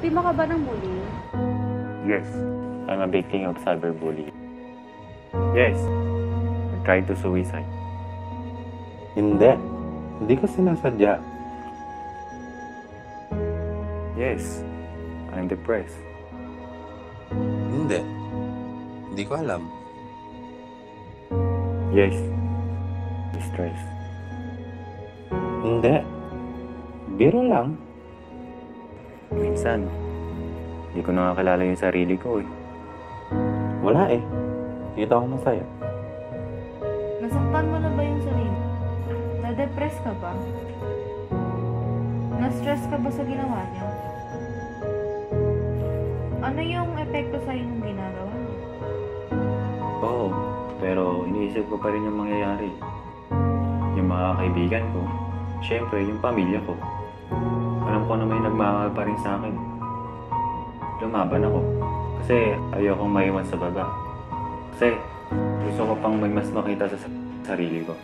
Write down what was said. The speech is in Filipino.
Biktima ka ba ng bullying? Yes, I'm a victim of cyberbullying. Yes, I tried to suicide. Hindi. Hindi ko sinasadya. Yes, I'm depressed. Hindi. Hindi ko alam. Yes, distressed. Hindi. Biro lang. Minsan, hindi ko nakakilala yung sarili ko eh. Wala eh. Kita ko masaya. Nasaktan mo na ba yung sarili? Na-depress ka ba? Na-stress ka ba sa ginawa niya? Ano yung epekto sa'yo ng ginagawa niya? Oo, pero iniisip ko pa rin yung mangyayari. Yung mga kaibigan ko, syempre yung pamilya ko. Alam ko na may nagmamahal pa rin sa akin. Lumaban ako. Kasi ayokong maiwan sa baba. Kasi gusto ko pang may mas makita sa sa sarili ko.